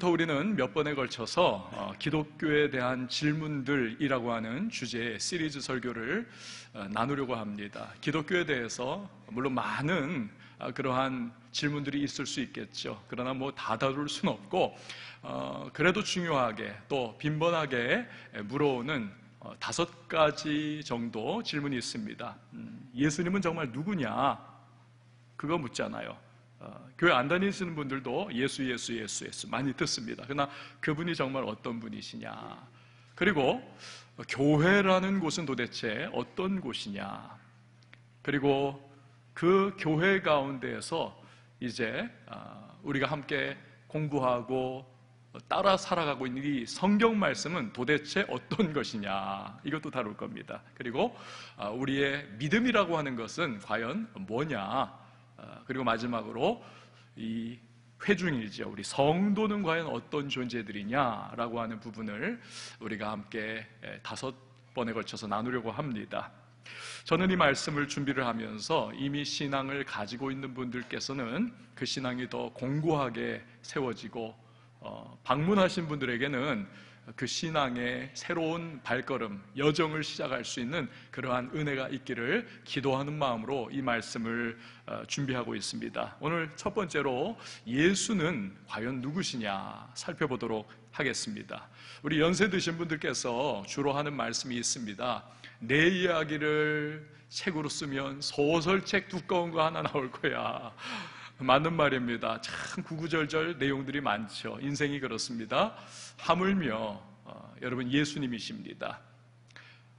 오늘부터 우리는 몇 번에 걸쳐서 어, 기독교에 대한 질문들이라고 하는 주제의 시리즈 설교를 어, 나누려고 합니다. 기독교에 대해서 물론 많은 어, 그러한 질문들이 있을 수 있겠죠. 그러나 뭐 다 다룰 수는 없고 그래도 중요하게 또 빈번하게 물어오는 다섯 가지 정도 질문이 있습니다. 음, 예수님은 정말 누구냐? 그거 묻잖아요. 어, 교회 안 다니시는 분들도 예수, 예수, 예수, 예수 많이 듣습니다. 그러나 그분이 정말 어떤 분이시냐. 그리고 교회라는 곳은 도대체 어떤 곳이냐. 그리고 그 교회 가운데에서 이제 어, 우리가 함께 공부하고 따라 살아가고 있는 이 성경 말씀은 도대체 어떤 것이냐 이것도 다룰 겁니다. 그리고 어, 우리의 믿음이라고 하는 것은 과연 뭐냐 어, 그리고 마지막으로 이 회중이죠. 우리 성도는 과연 어떤 존재들이냐라고 하는 부분을 우리가 함께 다섯 번에 걸쳐서 나누려고 합니다. 저는 이 말씀을 준비를 하면서 이미 신앙을 가지고 있는 분들께서는 그 신앙이 더 공고하게 세워지고 어, 방문하신 분들에게는 그 신앙의 새로운 발걸음, 여정을 시작할 수 있는 그러한 은혜가 있기를 기도하는 마음으로 이 말씀을 어, 준비하고 있습니다. 오늘 첫 번째로 예수는 과연 누구시냐 살펴보도록 하겠습니다. 우리 연세 드신 분들께서 주로 하는 말씀이 있습니다. 내 이야기를 책으로 쓰면 소설책 두꺼운 거 하나 나올 거야. 맞는 말입니다. 참 구구절절 내용들이 많죠. 인생이 그렇습니다. 하물며 어, 여러분 예수님이십니다.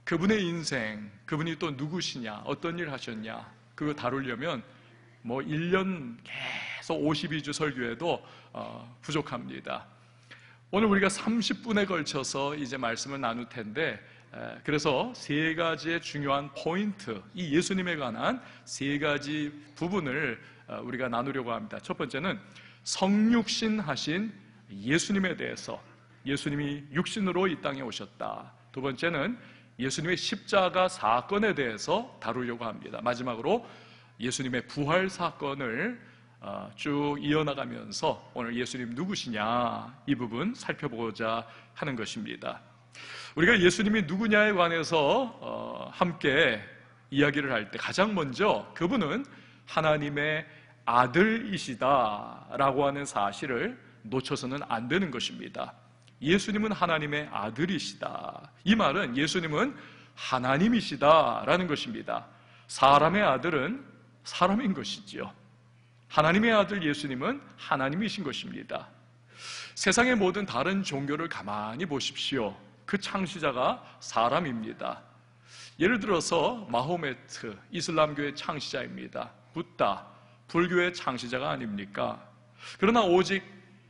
그분의 인생, 그분이 또 누구시냐, 어떤 일 하셨냐, 그거 다루려면 뭐 1년 계속 52주 설교에도 어, 부족합니다. 오늘 우리가 30분에 걸쳐서 이제 말씀을 나눌 텐데, 에, 그래서 세 가지의 중요한 포인트, 이 예수님에 관한 세 가지 부분을 어, 우리가 나누려고 합니다. 첫 번째는 성육신 하신 예수님에 대해서 예수님이 육신으로 이 땅에 오셨다. 두 번째는 예수님의 십자가 사건에 대해서 다루려고 합니다. 마지막으로 예수님의 부활 사건을 어, 쭉 이어나가면서 오늘 예수님 누구시냐 이 부분 살펴보고자 하는 것입니다. 우리가 예수님이 누구냐에 관해서 어, 함께 이야기를 할 때 가장 먼저 그분은 하나님의 아들이시다라고 하는 사실을 놓쳐서는 안 되는 것입니다. 예수님은 하나님의 아들이시다. 이 말은 예수님은 하나님이시다라는 것입니다. 사람의 아들은 사람인 것이지요. 하나님의 아들 예수님은 하나님이신 것입니다. 세상의 모든 다른 종교를 가만히 보십시오. 그 창시자가 사람입니다. 예를 들어서 마호메트, 이슬람교의 창시자입니다. 붓다, 불교의 창시자가 아닙니까? 그러나 오직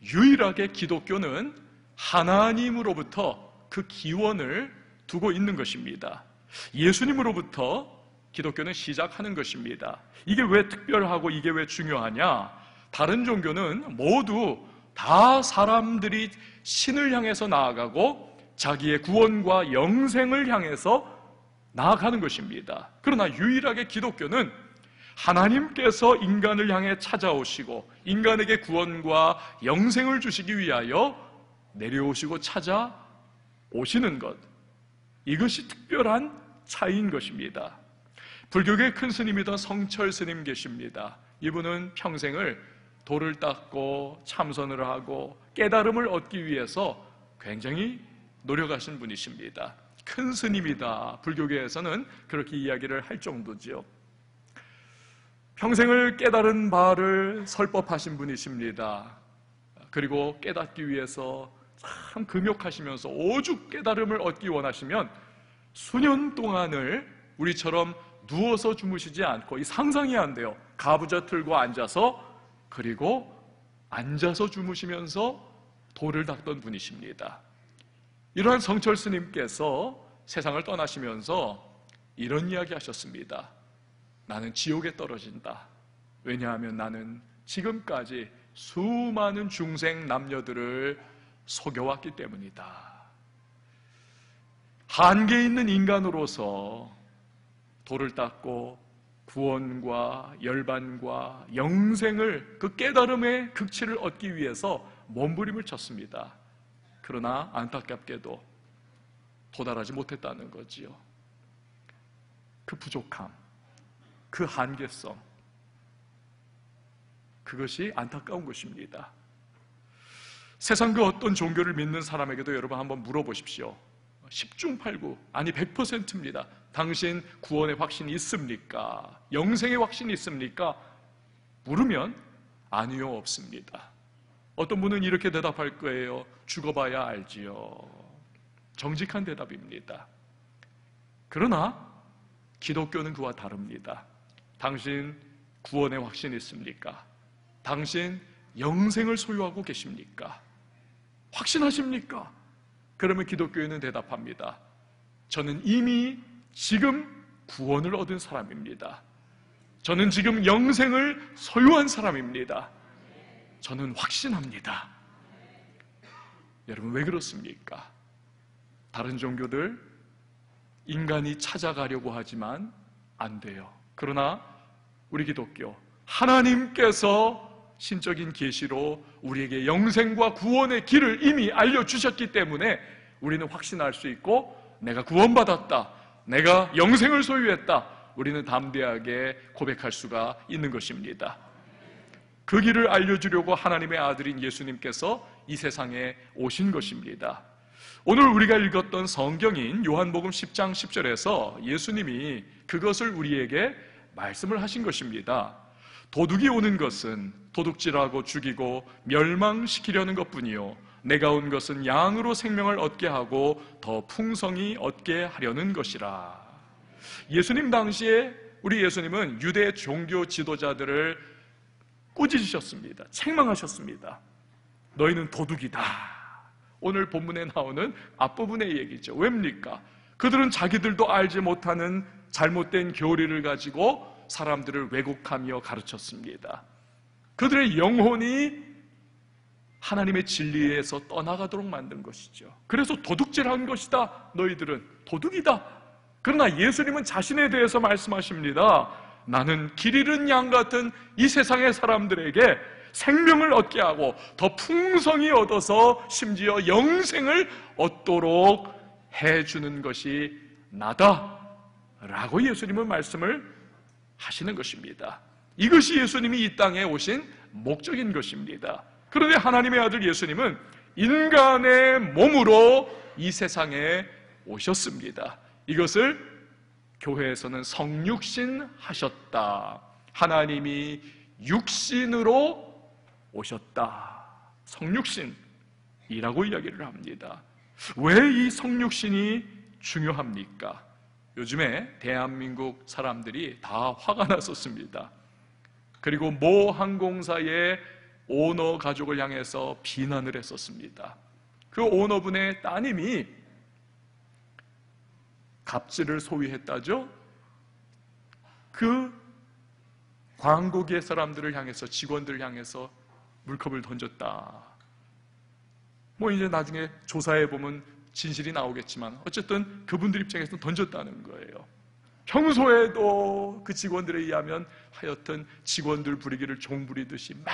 유일하게 기독교는 하나님으로부터 그 기원을 두고 있는 것입니다. 예수님으로부터 기독교는 시작하는 것입니다. 이게 왜 특별하고 이게 왜 중요하냐? 다른 종교는 모두 다 사람들이 신을 향해서 나아가고 자기의 구원과 영생을 향해서 나아가는 것입니다. 그러나 유일하게 기독교는 하나님께서 인간을 향해 찾아오시고 인간에게 구원과 영생을 주시기 위하여 내려오시고 찾아 오시는 것. 이것이 특별한 차이인 것입니다. 불교계 큰 스님이던 성철 스님 계십니다. 이분은 평생을 돌을 닦고 참선을 하고 깨달음을 얻기 위해서 굉장히 노력하신 분이십니다. 큰 스님이다. 불교계에서는 그렇게 이야기를 할 정도지요. 평생을 깨달은 바를 설법하신 분이십니다. 그리고 깨닫기 위해서 참 금욕하시면서 오죽 깨달음을 얻기 원하시면 수년 동안을 우리처럼 누워서 주무시지 않고 이 상상이 안 돼요. 가부좌 틀고 앉아서 그리고 앉아서 주무시면서 돌을 닦던 분이십니다. 이러한 성철 스님께서 세상을 떠나시면서 이런 이야기 하셨습니다. 나는 지옥에 떨어진다. 왜냐하면 나는 지금까지 수많은 중생 남녀들을 속여왔기 때문이다. 한계 있는 인간으로서 돌을 닦고 구원과 열반과 영생을 그 깨달음의 극치를 얻기 위해서 몸부림을 쳤습니다. 그러나 안타깝게도 도달하지 못했다는 거지요. 그 부족함, 그 한계성, 그것이 안타까운 것입니다. 세상 그 어떤 종교를 믿는 사람에게도 여러분 한번 물어보십시오. 10중 8구, 아니 100%입니다. 당신 구원의 확신이 있습니까? 영생의 확신이 있습니까? 물으면 아니요, 없습니다. 어떤 분은 이렇게 대답할 거예요. 죽어봐야 알지요. 정직한 대답입니다. 그러나 기독교는 그와 다릅니다. 당신 구원의 확신이 있습니까? 당신 영생을 소유하고 계십니까? 확신하십니까? 그러면 기독교에는 대답합니다. 저는 이미 지금 구원을 얻은 사람입니다. 저는 지금 영생을 소유한 사람입니다. 저는 확신합니다. 여러분, 왜 그렇습니까? 다른 종교들 인간이 찾아가려고 하지만 안 돼요. 그러나 우리 기독교 하나님께서 신적인 계시로 우리에게 영생과 구원의 길을 이미 알려 주셨기 때문에 우리는 확신할 수 있고 내가 구원받았다. 내가 영생을 소유했다. 우리는 담대하게 고백할 수가 있는 것입니다. 그 길을 알려주려고 하나님의 아들인 예수님께서 이 세상에 오신 것입니다. 오늘 우리가 읽었던 성경인 요한복음 10장 10절에서 예수님이 그것을 우리에게 말씀을 하신 것입니다. 도둑이 오는 것은 도둑질하고 죽이고 멸망시키려는 것뿐이요. 내가 온 것은 양으로 생명을 얻게 하고 더 풍성히 얻게 하려는 것이라. 예수님 당시에 우리 예수님은 유대 종교 지도자들을 꾸짖으셨습니다. 책망하셨습니다. 너희는 도둑이다. 오늘 본문에 나오는 앞부분의 얘기죠. 왜입니까? 그들은 자기들도 알지 못하는 잘못된 교리를 가지고 사람들을 왜곡하며 가르쳤습니다. 그들의 영혼이 하나님의 진리에서 떠나가도록 만든 것이죠. 그래서 도둑질한 것이다. 너희들은 도둑이다. 그러나 예수님은 자신에 대해서 말씀하십니다. 나는 길 잃은 양 같은 이 세상의 사람들에게 생명을 얻게 하고 더 풍성히 얻어서 심지어 영생을 얻도록 해주는 것이 나다. 라고 예수님은 말씀을 하시는 것입니다. 이것이 예수님이 이 땅에 오신 목적인 것입니다. 그런데 하나님의 아들 예수님은 인간의 몸으로 이 세상에 오셨습니다. 이것을 교회에서는 성육신 하셨다. 하나님이 육신으로 오셨다. 성육신이라고 이야기를 합니다. 왜 이 성육신이 중요합니까? 요즘에 대한민국 사람들이 다 화가 났었습니다. 그리고 모 항공사의 오너 가족을 향해서 비난을 했었습니다. 그 오너분의 따님이 갑질을 소유했다죠? 그 광고계 사람들을 향해서 직원들 향해서 물컵을 던졌다. 뭐 이제 나중에 조사해 보면 진실이 나오겠지만 어쨌든 그분들 입장에서는 던졌다는 거예요. 평소에도 그 직원들에 의하면 하여튼 직원들 부리기를 종 부리듯이 막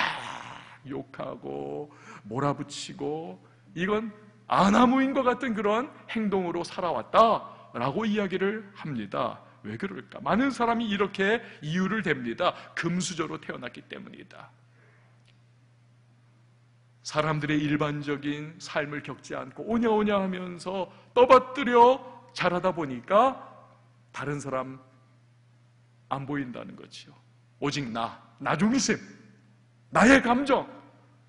욕하고 몰아붙이고 이건 아나무인과 같은 그런 행동으로 살아왔다라고 이야기를 합니다. 왜 그럴까? 많은 사람이 이렇게 이유를 댑니다. 금수저로 태어났기 때문이다. 사람들의 일반적인 삶을 겪지 않고 오냐오냐 하면서 떠받들여 자라다 보니까 다른 사람 안 보인다는 거지요. 오직 나, 나중이심, 나의 감정,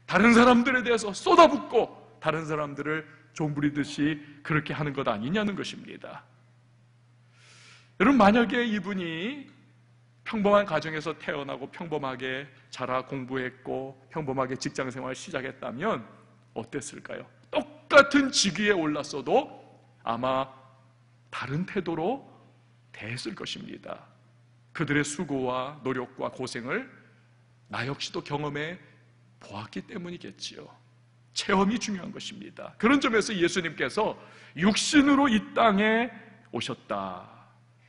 다른 사람들에 대해서 쏟아붓고 다른 사람들을 종부리듯이 그렇게 하는 것 아니냐는 것입니다. 여러분, 만약에 이분이 평범한 가정에서 태어나고 평범하게 자라 공부했고 평범하게 직장 생활 시작했다면 어땠을까요? 똑같은 직위에 올랐어도 아마 다른 태도로 대했을 것입니다. 그들의 수고와 노력과 고생을 나 역시도 경험해 보았기 때문이겠지요. 체험이 중요한 것입니다. 그런 점에서 예수님께서 육신으로 이 땅에 오셨다.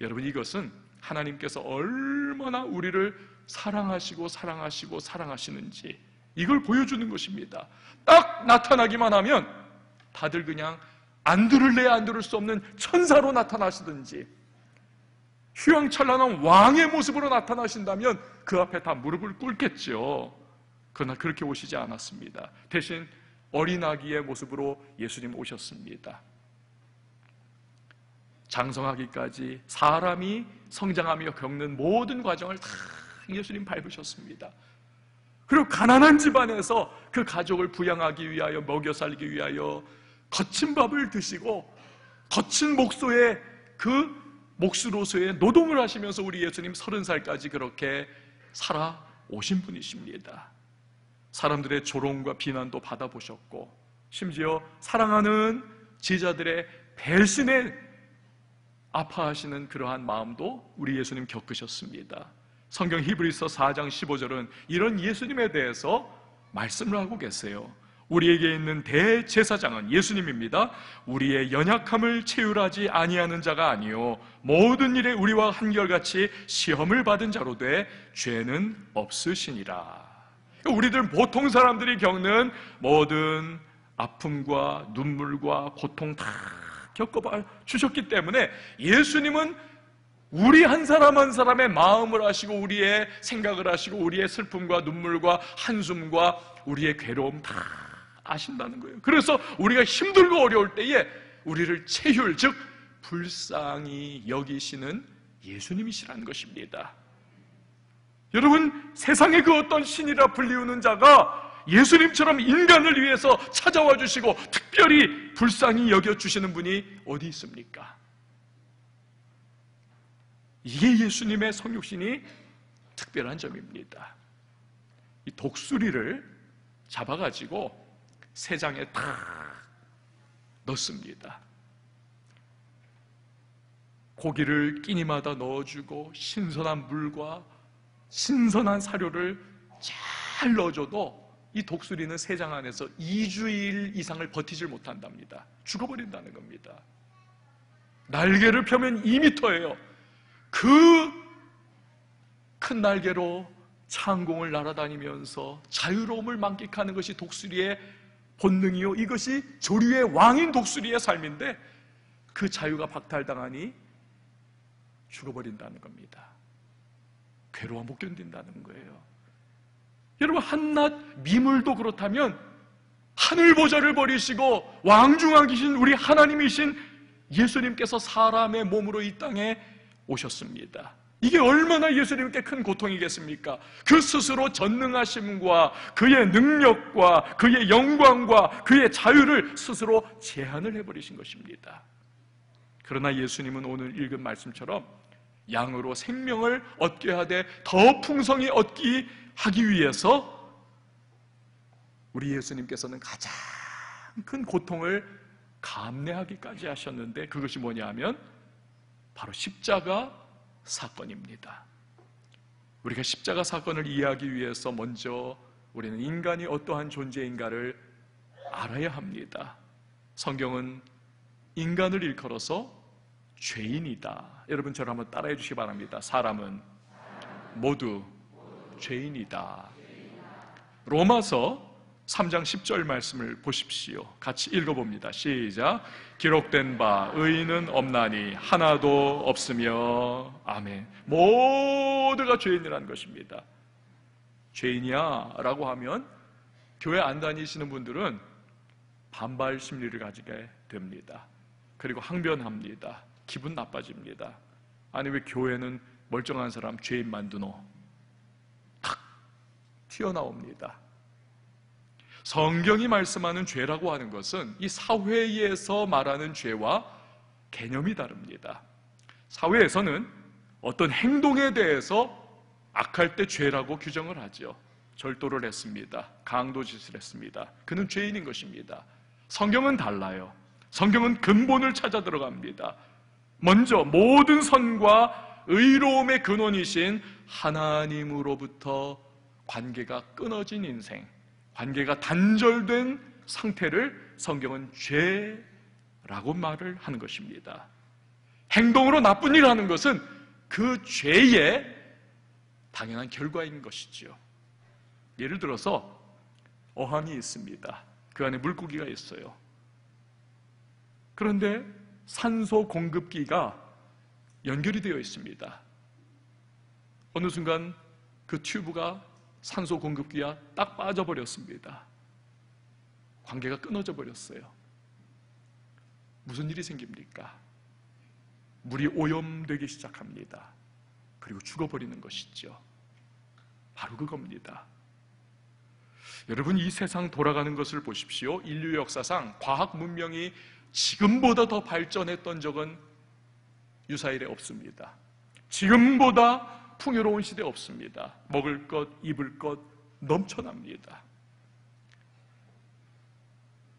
여러분 이것은 하나님께서 얼마나 우리를 사랑하시고 사랑하시고 사랑하시는지 이걸 보여주는 것입니다. 딱 나타나기만 하면 다들 그냥 안 들을래 안 들을 수 없는 천사로 나타나시든지 휘황찬란한 왕의 모습으로 나타나신다면 그 앞에 다 무릎을 꿇겠죠. 그러나 그렇게 오시지 않았습니다. 대신 어린 아기의 모습으로 예수님 오셨습니다. 장성하기까지 사람이 성장하며 겪는 모든 과정을 다 예수님 밟으셨습니다. 그리고 가난한 집안에서 그 가족을 부양하기 위하여 먹여 살기 위하여 거친 밥을 드시고 거친 목소에 그 몫으로서의 노동을 하시면서 우리 예수님 서른 살까지 그렇게 살아 오신 분이십니다. 사람들의 조롱과 비난도 받아보셨고 심지어 사랑하는 제자들의 배신에 아파하시는 그러한 마음도 우리 예수님 겪으셨습니다. 성경 히브리서 4장 15절은 이런 예수님에 대해서 말씀을 하고 계세요. 우리에게 있는 대제사장은 예수님입니다. 우리의 연약함을 채율하지 아니하는 자가 아니요 모든 일에 우리와 한결같이 시험을 받은 자로 돼 죄는 없으시니라. 우리들 보통 사람들이 겪는 모든 아픔과 눈물과 고통 다 겪어봐 주셨기 때문에 예수님은 우리 한 사람 한 사람의 마음을 하시고 우리의 생각을 하시고 우리의 슬픔과 눈물과 한숨과 우리의 괴로움 다 아신다는 거예요. 그래서 우리가 힘들고 어려울 때에 우리를 체휼, 즉, 불쌍히 여기시는 예수님이시라는 것입니다. 여러분, 세상의 그 어떤 신이라 불리우는 자가 예수님처럼 인간을 위해서 찾아와 주시고 특별히 불쌍히 여겨 주시는 분이 어디 있습니까? 이게 예수님의 성육신이 특별한 점입니다. 이 독수리를 잡아가지고 세 장에 탁 넣습니다. 고기를 끼니마다 넣어주고 신선한 물과 신선한 사료를 잘 넣어줘도 이 독수리는 세장 안에서 2주일 이상을 버티질 못한답니다. 죽어버린다는 겁니다. 날개를 펴면 2미터예요. 그 큰 날개로 창공을 날아다니면서 자유로움을 만끽하는 것이 독수리의 본능이요. 이것이 조류의 왕인 독수리의 삶인데 그 자유가 박탈당하니 죽어버린다는 겁니다. 괴로워 못 견딘다는 거예요. 여러분 한낱 미물도 그렇다면 하늘 보좌를 버리시고 왕중왕이신 우리 하나님이신 예수님께서 사람의 몸으로 이 땅에 오셨습니다. 이게 얼마나 예수님께 큰 고통이겠습니까? 그 스스로 전능하심과 그의 능력과 그의 영광과 그의 자유를 스스로 제한을 해버리신 것입니다. 그러나 예수님은 오늘 읽은 말씀처럼 양으로 생명을 얻게 하되 더 풍성히 얻기 하기 위해서 우리 예수님께서는 가장 큰 고통을 감내하기까지 하셨는데 그것이 뭐냐 하면 바로 십자가 사건입니다. 우리가 십자가 사건을 이해하기 위해서 먼저 우리는 인간이 어떠한 존재인가를 알아야 합니다. 성경은 인간을 일컬어서 죄인이다. 여러분 저를 한번 따라해 주시기 바랍니다. 사람은 모두 죄인이다. 로마서 3장 10절 말씀을 보십시오. 같이 읽어봅니다. 시작. 기록된 바 의인은 없나니 하나도 없으며 아멘. 모두가 죄인이라는 것입니다. 죄인이야 라고 하면 교회 안 다니시는 분들은 반발 심리를 가지게 됩니다. 그리고 항변합니다. 기분 나빠집니다. 아니 왜 교회는 멀쩡한 사람 죄인 만드노? 탁 튀어나옵니다. 성경이 말씀하는 죄라고 하는 것은 이 사회에서 말하는 죄와 개념이 다릅니다. 사회에서는 어떤 행동에 대해서 악할 때 죄라고 규정을 하죠. 절도를 했습니다. 강도 짓을 했습니다. 그는 죄인인 것입니다. 성경은 달라요. 성경은 근본을 찾아 들어갑니다. 먼저 모든 선과 의로움의 근원이신 하나님으로부터 관계가 끊어진 인생, 관계가 단절된 상태를 성경은 죄라고 말을 하는 것입니다. 행동으로 나쁜 일을 하는 것은 그 죄의 당연한 결과인 것이지요. 예를 들어서 어항이 있습니다. 그 안에 물고기가 있어요. 그런데 산소 공급기가 연결이 되어 있습니다. 어느 순간 그 튜브가 산소 공급기가 딱 빠져버렸습니다. 관계가 끊어져 버렸어요. 무슨 일이 생깁니까? 물이 오염되기 시작합니다. 그리고 죽어버리는 것이죠. 바로 그겁니다. 여러분, 이 세상 돌아가는 것을 보십시오. 인류 역사상 과학 문명이 지금보다 더 발전했던 적은 유사일에 없습니다. 지금보다 풍요로운 시대 없습니다. 먹을 것, 입을 것 넘쳐납니다.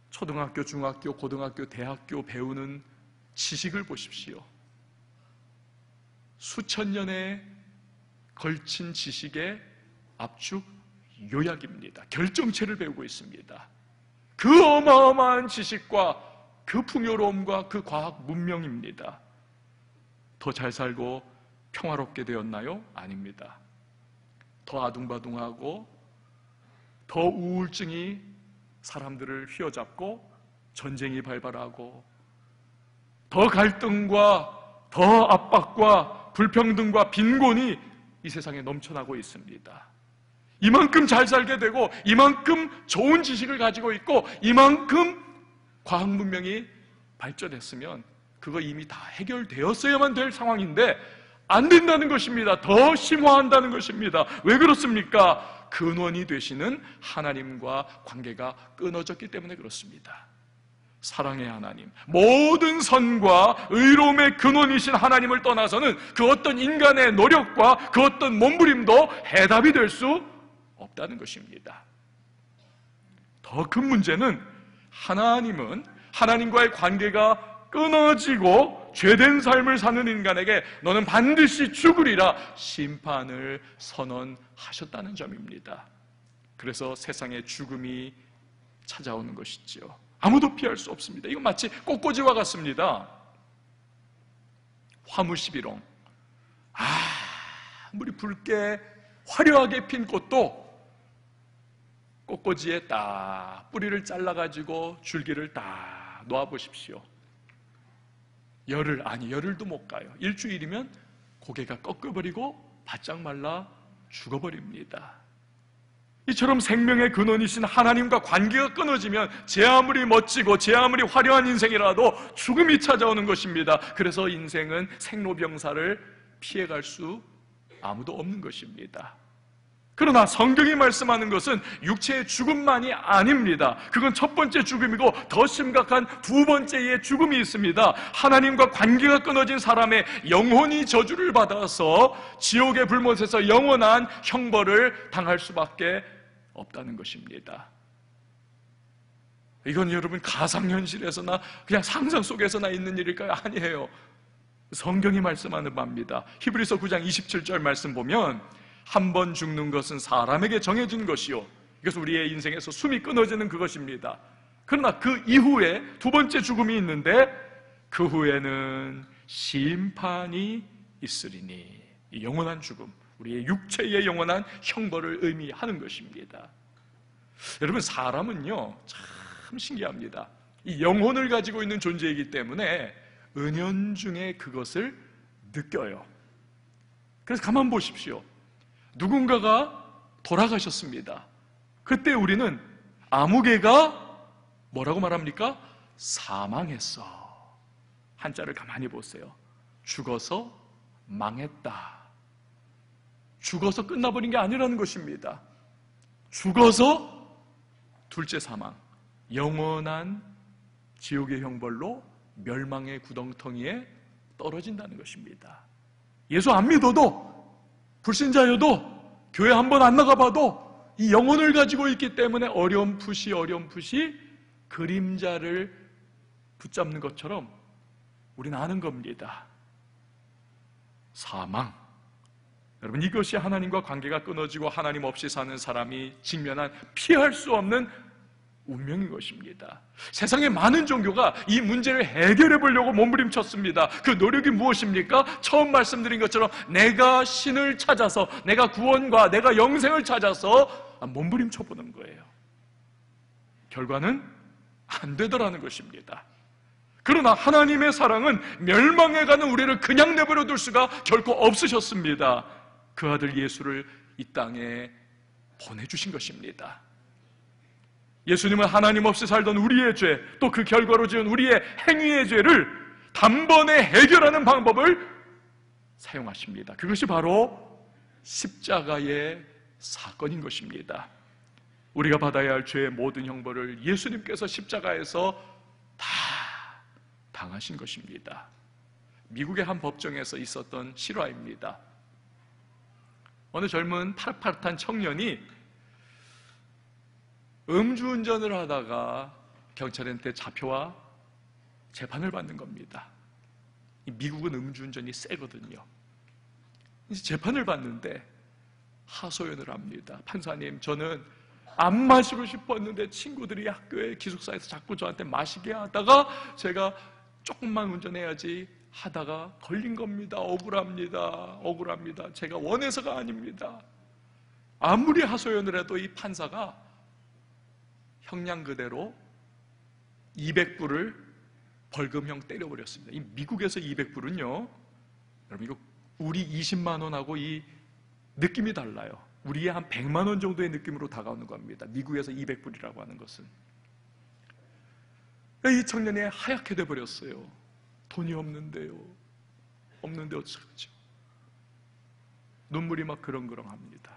초등학교, 중학교, 고등학교, 대학교 배우는 지식을 보십시오. 수천 년에 걸친 지식의 압축 요약입니다. 결정체를 배우고 있습니다. 그 어마어마한 지식과 그 풍요로움과 그 과학 문명입니다. 더 잘 살고 평화롭게 되었나요? 아닙니다. 더 아둥바둥하고 더 우울증이 사람들을 휘어잡고 전쟁이 발발하고 더 갈등과 더 압박과 불평등과 빈곤이 이 세상에 넘쳐나고 있습니다. 이만큼 잘 살게 되고 이만큼 좋은 지식을 가지고 있고 이만큼 과학 문명이 발전했으면 그거 이미 다 해결되었어야만 될 상황인데 안 된다는 것입니다. 더 심화한다는 것입니다. 왜 그렇습니까? 근원이 되시는 하나님과 관계가 끊어졌기 때문에 그렇습니다. 사랑의 하나님, 모든 선과 의로움의 근원이신 하나님을 떠나서는 그 어떤 인간의 노력과 그 어떤 몸부림도 해답이 될 수 없다는 것입니다. 더 큰 문제는 하나님은 하나님과의 관계가 끊어지고 죄된 삶을 사는 인간에게 너는 반드시 죽으리라 심판을 선언하셨다는 점입니다. 그래서 세상에 죽음이 찾아오는 것이죠. 아무도 피할 수 없습니다. 이건 마치 꽃꽂이와 같습니다. 화무시비롱. 아무리 붉게 화려하게 핀 꽃도 꽃꽂이에 딱 뿌리를 잘라가지고 줄기를 딱 놓아보십시오. 열흘, 아니 열흘도 못 가요. 일주일이면 고개가 꺾여버리고 바짝 말라 죽어버립니다. 이처럼 생명의 근원이신 하나님과 관계가 끊어지면 제 아무리 멋지고 제 아무리 화려한 인생이라도 죽음이 찾아오는 것입니다. 그래서 인생은 생로병사를 피해갈 수 아무도 없는 것입니다. 그러나 성경이 말씀하는 것은 육체의 죽음만이 아닙니다. 그건 첫 번째 죽음이고 더 심각한 두 번째의 죽음이 있습니다. 하나님과 관계가 끊어진 사람의 영혼이 저주를 받아서 지옥의 불못에서 영원한 형벌을 당할 수밖에 없다는 것입니다. 이건 여러분 가상현실에서나 그냥 상상 속에서나 있는 일일까요? 아니에요. 성경이 말씀하는 바입니다. 히브리서 9장 27절 말씀 보면 한 번 죽는 것은 사람에게 정해진 것이요. 이것은 우리의 인생에서 숨이 끊어지는 그것입니다. 그러나 그 이후에 두 번째 죽음이 있는데 그 후에는 심판이 있으리니 영원한 죽음, 우리의 육체의 영원한 형벌을 의미하는 것입니다. 여러분 사람은요 참 신기합니다. 이 영혼을 가지고 있는 존재이기 때문에 은연중에 그것을 느껴요. 그래서 가만 보십시오. 누군가가 돌아가셨습니다. 그때 우리는 아무개가 뭐라고 말합니까? 사망했어. 한자를 가만히 보세요. 죽어서 망했다. 죽어서 끝나버린 게 아니라는 것입니다. 죽어서 둘째 사망, 영원한 지옥의 형벌로 멸망의 구덩텅이에 떨어진다는 것입니다. 예수 안 믿어도 불신자여도 교회 한 번 안 나가봐도 이 영혼을 가지고 있기 때문에 어렴풋이 어렴풋이 그림자를 붙잡는 것처럼 우리는 아는 겁니다. 사망. 여러분 이것이 하나님과 관계가 끊어지고 하나님 없이 사는 사람이 직면한 피할 수 없는 운명인 것입니다. 세상의 많은 종교가 이 문제를 해결해 보려고 몸부림쳤습니다. 그 노력이 무엇입니까? 처음 말씀드린 것처럼 내가 신을 찾아서 내가 구원과 내가 영생을 찾아서 몸부림쳐 보는 거예요. 결과는 안 되더라는 것입니다. 그러나 하나님의 사랑은 멸망해가는 우리를 그냥 내버려 둘 수가 결코 없으셨습니다. 그 아들 예수를 이 땅에 보내주신 것입니다. 예수님은 하나님 없이 살던 우리의 죄, 또 그 결과로 지은 우리의 행위의 죄를 단번에 해결하는 방법을 사용하십니다. 그것이 바로 십자가의 사건인 것입니다. 우리가 받아야 할 죄의 모든 형벌을 예수님께서 십자가에서 다 당하신 것입니다. 미국의 한 법정에서 있었던 실화입니다. 어느 젊은 팔팔한 청년이 음주운전을 하다가 경찰한테 잡혀와 재판을 받는 겁니다. 미국은 음주운전이 세거든요. 재판을 받는데 하소연을 합니다. 판사님, 저는 안 마시고 싶었는데 친구들이 학교에 기숙사에서 자꾸 저한테 마시게 하다가 제가 조금만 운전해야지 하다가 걸린 겁니다. 억울합니다. 억울합니다. 제가 원해서가 아닙니다. 아무리 하소연을 해도 이 판사가 형량 그대로 200불을 벌금형 때려버렸습니다. 이 미국에서 200불은요, 여러분 이거 우리 20만 원하고 이 느낌이 달라요. 우리의 한 100만 원 정도의 느낌으로 다가오는 겁니다. 미국에서 200불이라고 하는 것은. 이 청년이 하얗게 돼버렸어요. 돈이 없는데요. 없는데 어쩌죠? 눈물이 막 그렁그렁합니다.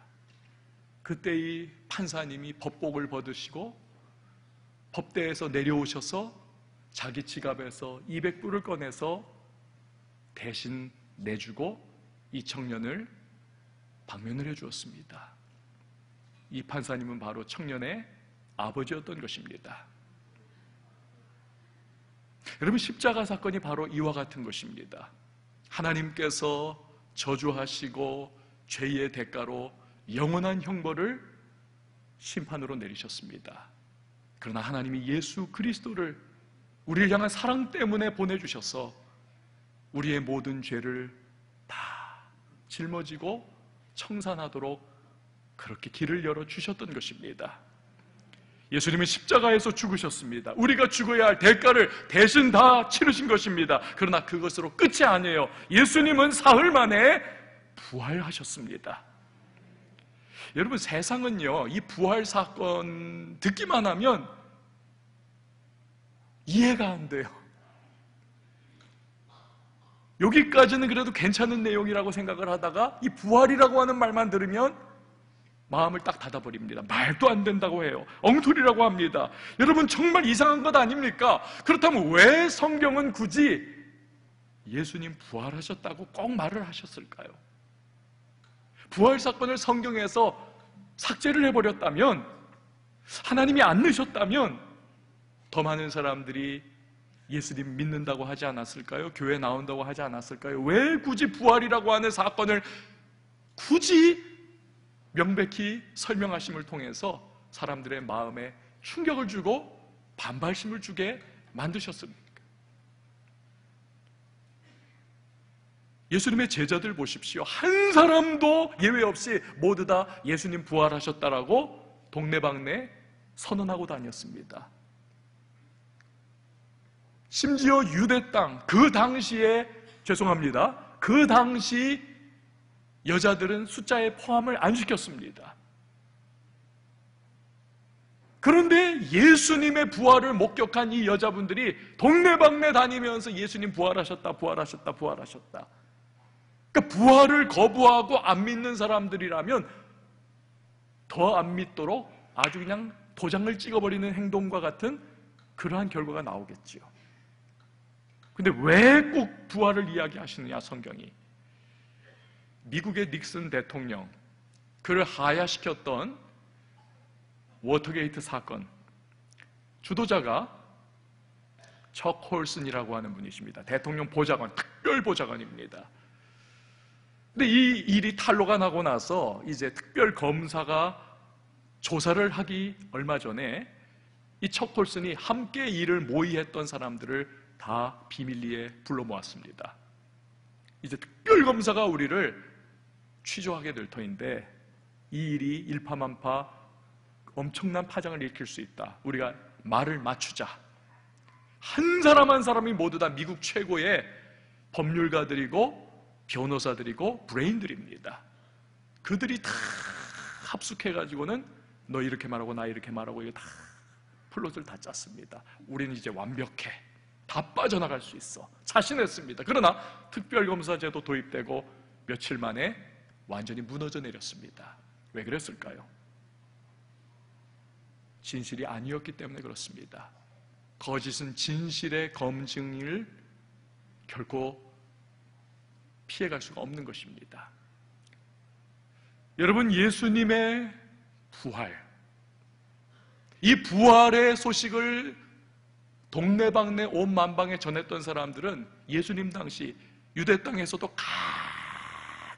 그때 이 판사님이 법복을 벗으시고 법대에서 내려오셔서 자기 지갑에서 200불을 꺼내서 대신 내주고 이 청년을 방면을 해 주었습니다. 이 판사님은 바로 청년의 아버지였던 것입니다. 여러분 십자가 사건이 바로 이와 같은 것입니다. 하나님께서 저주하시고 죄의 대가로 영원한 형벌을 심판으로 내리셨습니다. 그러나 하나님이 예수 그리스도를 우리를 향한 사랑 때문에 보내주셔서 우리의 모든 죄를 다 짊어지고 청산하도록 그렇게 길을 열어 주셨던 것입니다. 예수님은 십자가에서 죽으셨습니다. 우리가 죽어야 할 대가를 대신 다 치르신 것입니다. 그러나 그것으로 끝이 아니에요. 예수님은 사흘 만에 부활하셨습니다. 여러분 세상은요, 이 부활 사건 듣기만 하면 이해가 안 돼요. 여기까지는 그래도 괜찮은 내용이라고 생각을 하다가 이 부활이라고 하는 말만 들으면 마음을 딱 닫아버립니다. 말도 안 된다고 해요. 엉터리라고 합니다. 여러분 정말 이상한 것 아닙니까? 그렇다면 왜 성경은 굳이 예수님 부활하셨다고 꼭 말을 하셨을까요? 부활 사건을 성경에서 삭제를 해버렸다면 하나님이 안 넣으셨다면 더 많은 사람들이 예수님 믿는다고 하지 않았을까요? 교회 나온다고 하지 않았을까요? 왜 굳이 부활이라고 하는 사건을 굳이 명백히 설명하심을 통해서 사람들의 마음에 충격을 주고 반발심을 주게 만드셨습니까? 예수님의 제자들 보십시오. 한 사람도 예외 없이 모두 다 예수님 부활하셨다라고 동네방네 선언하고 다녔습니다. 심지어 유대 땅, 그 당시에, 죄송합니다. 그 당시 여자들은 숫자에 포함을 안 시켰습니다. 그런데 예수님의 부활을 목격한 이 여자분들이 동네방네 다니면서 예수님 부활하셨다, 부활하셨다, 부활하셨다. 그러니까 부활을 거부하고 안 믿는 사람들이라면 더 안 믿도록 아주 그냥 도장을 찍어버리는 행동과 같은 그러한 결과가 나오겠지요. 근데 왜 꼭 부활을 이야기하시느냐, 성경이. 미국의 닉슨 대통령, 그를 하야시켰던 워터게이트 사건, 주도자가 척 콜슨이라고 하는 분이십니다. 대통령 보좌관, 특별 보좌관입니다. 근데 이 일이 탄로가 나고 나서 이제 특별 검사가 조사를 하기 얼마 전에 이 척 콜슨이 함께 일을 모의했던 사람들을 다 비밀리에 불러 모았습니다. 이제 특별 검사가 우리를 취조하게 될 터인데 이 일이 일파만파 엄청난 파장을 일으킬 수 있다. 우리가 말을 맞추자. 한 사람 한 사람이 모두 다 미국 최고의 법률가들이고 변호사들이고 브레인들입니다. 그들이 다 합숙해가지고는 너 이렇게 말하고 나 이렇게 말하고 이거 다 플롯을 다 짰습니다. 우리는 이제 완벽해. 다 빠져나갈 수 있어. 자신했습니다. 그러나 특별검사제도 도입되고 며칠 만에 완전히 무너져 내렸습니다. 왜 그랬을까요? 진실이 아니었기 때문에 그렇습니다. 거짓은 진실의 검증을 결코 피해갈 수가 없는 것입니다. 여러분, 예수님의 부활, 이 부활의 소식을 동네방네 온 만방에 전했던 사람들은 예수님 당시 유대 땅에서도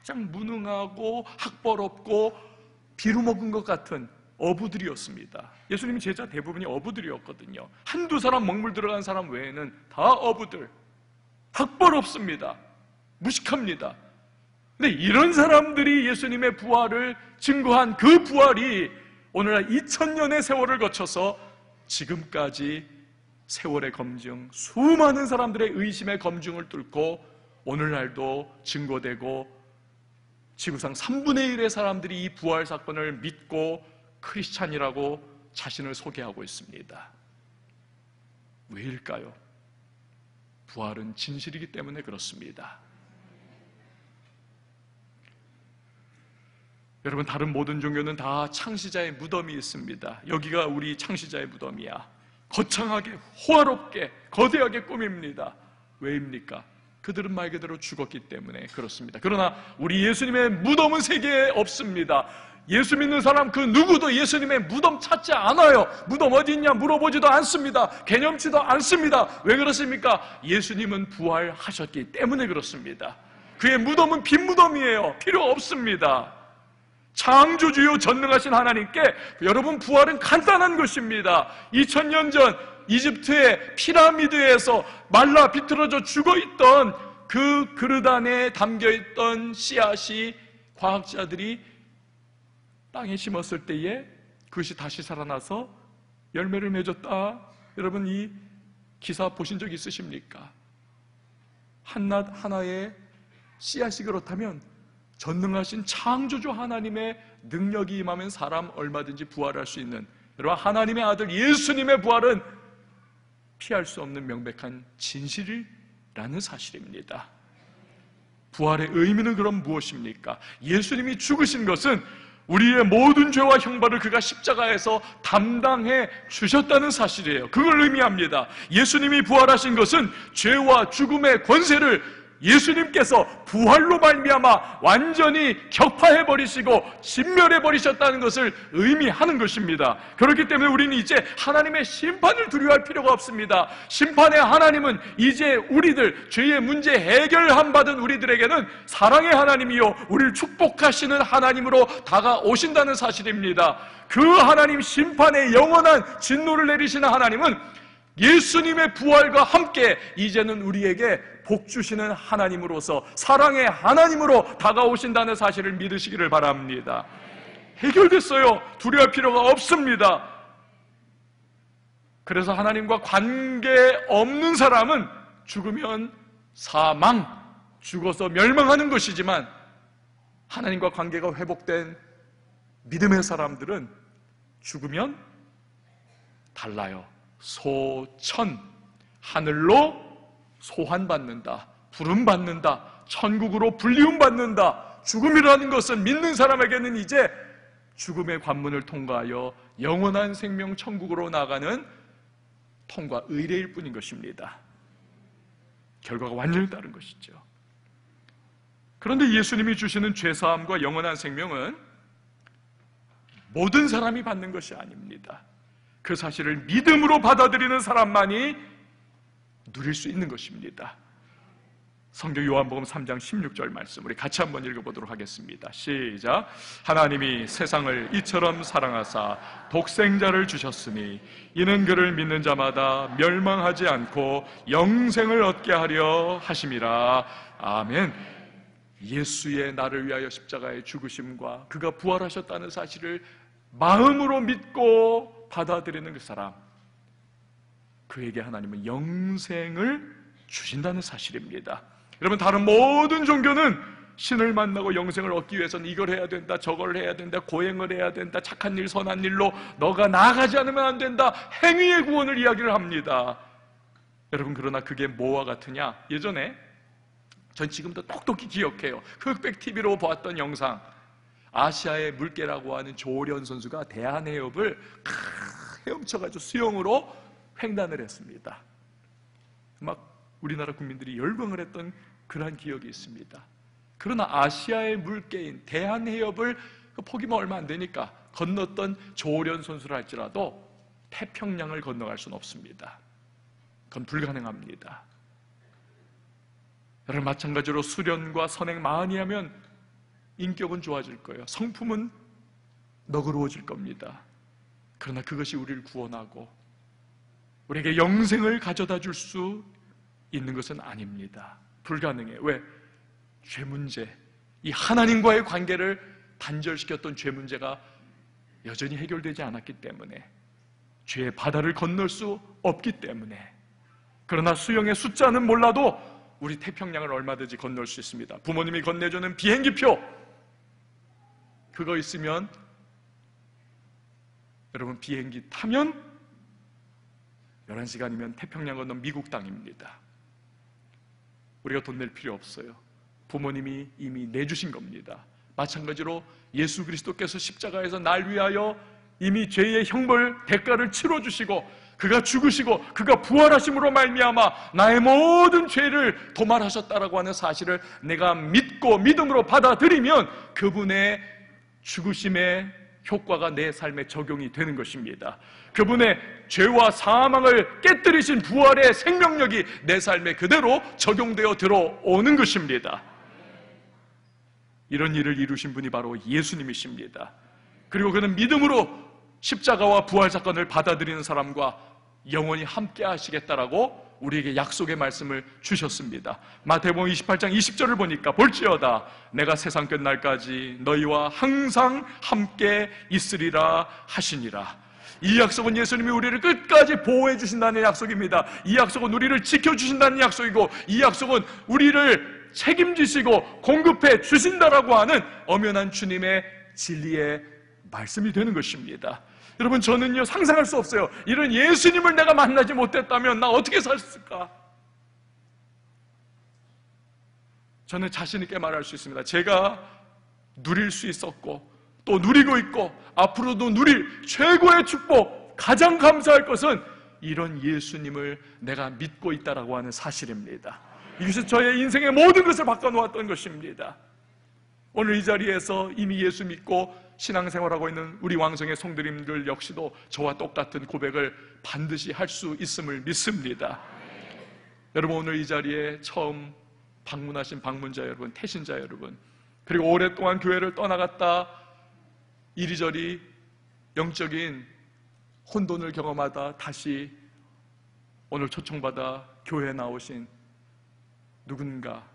가장 무능하고 학벌없고 비루먹은 것 같은 어부들이었습니다. 예수님 제자 대부분이 어부들이었거든요. 한두 사람 먹물 들어간 사람 외에는 다 어부들. 학벌 없습니다. 무식합니다. 근데 이런 사람들이 예수님의 부활을 증거한 그 부활이 오늘날 2000년의 세월을 거쳐서 지금까지 세월의 검증, 수많은 사람들의 의심의 검증을 뚫고 오늘날도 증거되고 지구상 3분의 1의 사람들이 이 부활 사건을 믿고 크리스찬이라고 자신을 소개하고 있습니다. 왜일까요? 부활은 진실이기 때문에 그렇습니다. 여러분 다른 모든 종교는 다 창시자의 무덤이 있습니다. 여기가 우리 창시자의 무덤이야. 거창하게 호화롭게 거대하게 꾸밉니다. 왜입니까? 그들은 말 그대로 죽었기 때문에 그렇습니다. 그러나 우리 예수님의 무덤은 세계에 없습니다. 예수 믿는 사람 그 누구도 예수님의 무덤 찾지 않아요. 무덤 어디 있냐 물어보지도 않습니다. 개념치도 않습니다. 왜 그렇습니까? 예수님은 부활하셨기 때문에 그렇습니다. 그의 무덤은 빈 무덤이에요. 필요 없습니다. 창조주요 전능하신 하나님께 여러분 부활은 간단한 것입니다. 2000년 전 이집트의 피라미드에서 말라 비틀어져 죽어 있던 그 그릇 안에 담겨 있던 씨앗이 과학자들이 땅에 심었을 때에 그것이 다시 살아나서 열매를 맺었다. 여러분 이 기사 보신 적 있으십니까? 한낱 하나의 씨앗이 그렇다면 전능하신 창조주 하나님의 능력이 임하면 사람 얼마든지 부활할 수 있는 여러분 하나님의 아들 예수님의 부활은 피할 수 없는 명백한 진실이라는 사실입니다. 부활의 의미는 그럼 무엇입니까? 예수님이 죽으신 것은 우리의 모든 죄와 형벌을 그가 십자가에서 담당해 주셨다는 사실이에요. 그걸 의미합니다. 예수님이 부활하신 것은 죄와 죽음의 권세를 예수님께서 부활로 말미암아 완전히 격파해 버리시고 진멸해 버리셨다는 것을 의미하는 것입니다. 그렇기 때문에 우리는 이제 하나님의 심판을 두려워할 필요가 없습니다. 심판의 하나님은 이제 우리들 죄의 문제 해결함 받은 우리들에게는 사랑의 하나님이요 우리를 축복하시는 하나님으로 다가오신다는 사실입니다. 그 하나님 심판의 영원한 진노를 내리시는 하나님은 예수님의 부활과 함께 이제는 우리에게 복 주시는 하나님으로서 사랑의 하나님으로 다가오신다는 사실을 믿으시기를 바랍니다. 해결됐어요. 두려워할 필요가 없습니다. 그래서 하나님과 관계 없는 사람은 죽으면 사망, 죽어서 멸망하는 것이지만 하나님과 관계가 회복된 믿음의 사람들은 죽으면 달라요. 소천, 하늘로 소환받는다, 부름받는다, 천국으로 불리움받는다. 죽음이라는 것은 믿는 사람에게는 이제 죽음의 관문을 통과하여 영원한 생명 천국으로 나가는 통과 의례일 뿐인 것입니다. 결과가 완전히 다른 것이죠. 그런데 예수님이 주시는 죄사함과 영원한 생명은 모든 사람이 받는 것이 아닙니다. 그 사실을 믿음으로 받아들이는 사람만이 누릴 수 있는 것입니다. 성경 요한복음 3장 16절 말씀 우리 같이 한번 읽어보도록 하겠습니다. 시작. 하나님이 세상을 이처럼 사랑하사 독생자를 주셨으니 이는 그를 믿는 자마다 멸망하지 않고 영생을 얻게 하려 하심이라. 아멘. 예수의 나를 위하여 십자가에 죽으심과 그가 부활하셨다는 사실을 마음으로 믿고 받아들이는 그 사람, 그에게 하나님은 영생을 주신다는 사실입니다. 여러분, 다른 모든 종교는 신을 만나고 영생을 얻기 위해서는 이걸 해야 된다, 저걸 해야 된다, 고행을 해야 된다, 착한 일, 선한 일로 너가 나아가지 않으면 안 된다, 행위의 구원을 이야기를 합니다. 여러분, 그러나 그게 뭐와 같으냐? 예전에 전 지금도 똑똑히 기억해요. 흑백 TV로 보았던 영상. 아시아의 물개라고 하는 조련 선수가 대한해협을 헤엄쳐가지고 수영으로 횡단을 했습니다. 막 우리나라 국민들이 열광을 했던 그러한 기억이 있습니다. 그러나 아시아의 물개인 대한해협을 그 포기만 얼마 안 되니까 건넜던 조련 선수를 할지라도 태평양을 건너갈 수는 없습니다. 그건 불가능합니다. 여러분 마찬가지로 수련과 선행 많이 하면 인격은 좋아질 거예요. 성품은 너그러워질 겁니다. 그러나 그것이 우리를 구원하고 우리에게 영생을 가져다 줄 수 있는 것은 아닙니다. 불가능해. 왜? 죄 문제, 이 하나님과의 관계를 단절시켰던 죄 문제가 여전히 해결되지 않았기 때문에 죄의 바다를 건널 수 없기 때문에 그러나 수영의 숫자는 몰라도 우리 태평양을 얼마든지 건널 수 있습니다. 부모님이 건네주는 비행기표 그거 있으면 여러분 비행기 타면 11시간이면 태평양 건너 미국 땅입니다. 우리가 돈 낼 필요 없어요. 부모님이 이미 내주신 겁니다. 마찬가지로 예수 그리스도께서 십자가에서 날 위하여 이미 죄의 형벌 대가를 치러 주시고 그가 죽으시고 그가 부활하심으로 말미암아 나의 모든 죄를 도말하셨다라고 하는 사실을 내가 믿고 믿음으로 받아들이면 그분의 죽으심의 효과가 내 삶에 적용이 되는 것입니다. 그분의 죄와 사망을 깨뜨리신 부활의 생명력이 내 삶에 그대로 적용되어 들어오는 것입니다. 이런 일을 이루신 분이 바로 예수님이십니다. 그리고 그는 믿음으로 십자가와 부활 사건을 받아들이는 사람과 영원히 함께 하시겠다라고 우리에게 약속의 말씀을 주셨습니다. 마태복음 28장 20절을 보니까 볼지어다 내가 세상 끝날까지 너희와 항상 함께 있으리라 하시니라. 이 약속은 예수님이 우리를 끝까지 보호해 주신다는 약속입니다. 이 약속은 우리를 지켜 주신다는 약속이고 이 약속은 우리를 책임지시고 공급해 주신다라고 하는 엄연한 주님의 진리의 말씀이 되는 것입니다. 여러분 저는요 상상할 수 없어요. 이런 예수님을 내가 만나지 못했다면 나 어떻게 살았을까? 저는 자신 있게 말할 수 있습니다. 제가 누릴 수 있었고 또 누리고 있고 앞으로도 누릴 최고의 축복 가장 감사할 것은 이런 예수님을 내가 믿고 있다라고 하는 사실입니다. 이것이 저의 인생의 모든 것을 바꿔놓았던 것입니다. 오늘 이 자리에서 이미 예수 믿고 신앙생활하고 있는 우리 왕성의 성도님들 역시도 저와 똑같은 고백을 반드시 할 수 있음을 믿습니다. 여러분 오늘 이 자리에 처음 방문하신 방문자 여러분, 태신자 여러분, 그리고 오랫동안 교회를 떠나갔다 이리저리 영적인 혼돈을 경험하다 다시 오늘 초청받아 교회에 나오신 누군가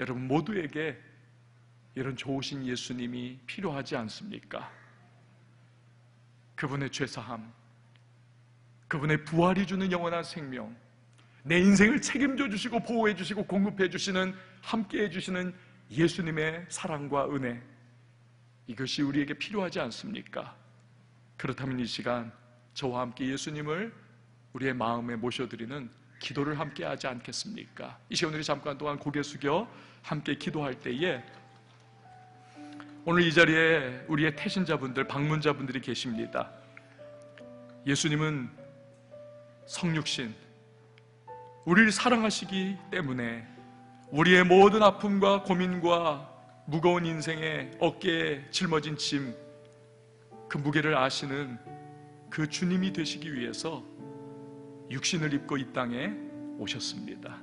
여러분 모두에게 이런 좋으신 예수님이 필요하지 않습니까? 그분의 죄사함, 그분의 부활이 주는 영원한 생명, 내 인생을 책임져 주시고 보호해 주시고 공급해 주시는 함께 해 주시는 예수님의 사랑과 은혜 이것이 우리에게 필요하지 않습니까? 그렇다면 이 시간 저와 함께 예수님을 우리의 마음에 모셔드리는 기도를 함께 하지 않겠습니까? 이 시간 우리 잠깐 동안 고개 숙여 함께 기도할 때에 오늘 이 자리에 우리의 태신자분들, 방문자분들이 계십니다. 예수님은 성육신, 우리를 사랑하시기 때문에 우리의 모든 아픔과 고민과 무거운 인생의 어깨에 짊어진 짐, 그 무게를 아시는 그 주님이 되시기 위해서 육신을 입고 이 땅에 오셨습니다.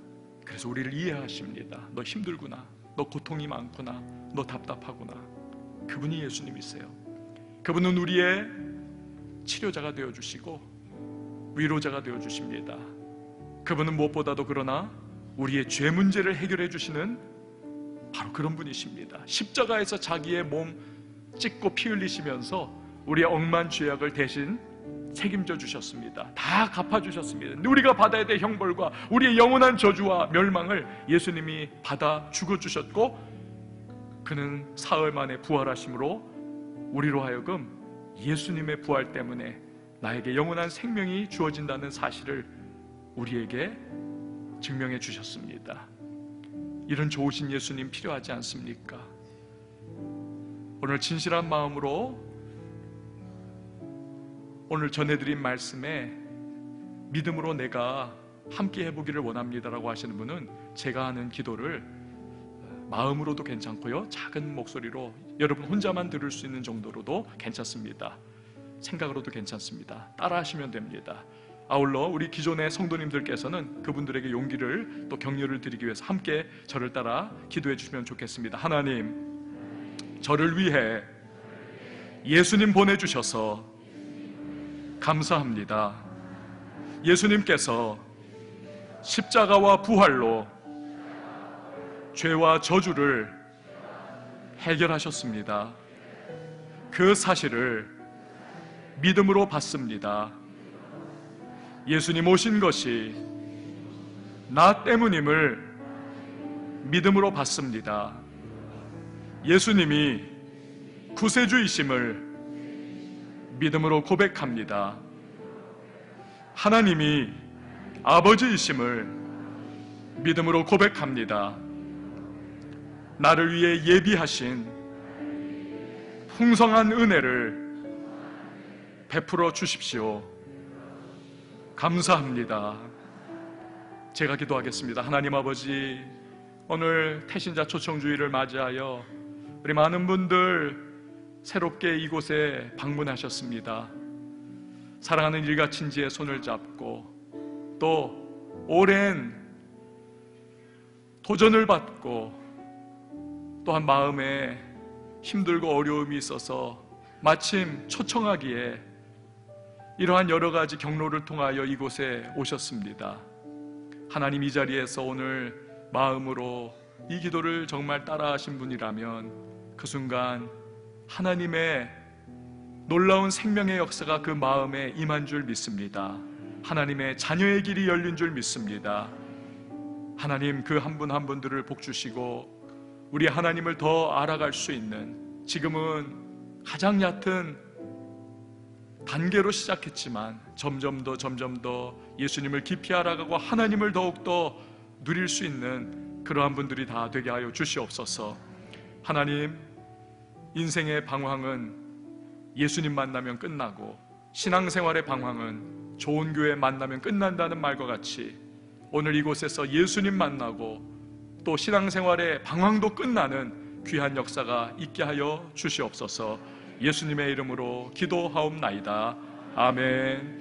그래서 우리를 이해하십니다. 너 힘들구나. 너 고통이 많구나. 너 답답하구나. 그분이 예수님이세요. 그분은 우리의 치료자가 되어 주시고 위로자가 되어 주십니다. 그분은 무엇보다도 그러나 우리의 죄 문제를 해결해 주시는 바로 그런 분이십니다. 십자가에서 자기의 몸 찢고 피 흘리시면서 우리의 억만 죄악을 대신 책임져 주셨습니다. 다 갚아 주셨습니다. 우리가 받아야 될 형벌과 우리의 영원한 저주와 멸망을 예수님이 받아 죽어 주셨고 그는 사흘 만에 부활하심으로 우리로 하여금 예수님의 부활 때문에 나에게 영원한 생명이 주어진다는 사실을 우리에게 증명해 주셨습니다. 이런 좋으신 예수님 필요하지 않습니까? 오늘 진실한 마음으로 오늘 전해드린 말씀에 믿음으로 내가 함께 해보기를 원합니다라고 하시는 분은 제가 하는 기도를 마음으로도 괜찮고요. 작은 목소리로 여러분 혼자만 들을 수 있는 정도로도 괜찮습니다. 생각으로도 괜찮습니다. 따라 하시면 됩니다. 아울러 우리 기존의 성도님들께서는 그분들에게 용기를 또 격려를 드리기 위해서 함께 저를 따라 기도해 주시면 좋겠습니다. 하나님, 저를 위해 예수님 보내주셔서 감사합니다. 예수님께서 십자가와 부활로 죄와 저주를 해결하셨습니다. 그 사실을 믿음으로 받습니다. 예수님 오신 것이 나 때문임을 믿음으로 받습니다. 예수님이 구세주이심을 믿음으로 고백합니다. 하나님이 아버지이심을 믿음으로 고백합니다. 나를 위해 예비하신 풍성한 은혜를 베풀어 주십시오. 감사합니다. 제가 기도하겠습니다. 하나님 아버지, 오늘 태신자 초청주의를 맞이하여 우리 많은 분들 새롭게 이곳에 방문하셨습니다. 사랑하는 일가친지의 손을 잡고 또 오랜 도전을 받고 또한 마음에 힘들고 어려움이 있어서 마침 초청하기에 이러한 여러 가지 경로를 통하여 이곳에 오셨습니다. 하나님 이 자리에서 오늘 마음으로 이 기도를 정말 따라하신 분이라면 그 순간 하나님의 놀라운 생명의 역사가 그 마음에 임한 줄 믿습니다. 하나님의 자녀의 길이 열린 줄 믿습니다. 하나님 그 한 분한 분들을 복 주시고 우리 하나님을 더 알아갈 수 있는 지금은 가장 얕은 단계로 시작했지만 점점 더 점점 더 예수님을 깊이 알아가고 하나님을 더욱더 누릴 수 있는 그러한 분들이 다 되게 하여 주시옵소서. 하나님 인생의 방황은 예수님 만나면 끝나고 신앙생활의 방황은 좋은 교회 만나면 끝난다는 말과 같이 오늘 이곳에서 예수님 만나고 또 신앙생활의 방황도 끝나는 귀한 역사가 있게 하여 주시옵소서 예수님의 이름으로 기도하옵나이다. 아멘.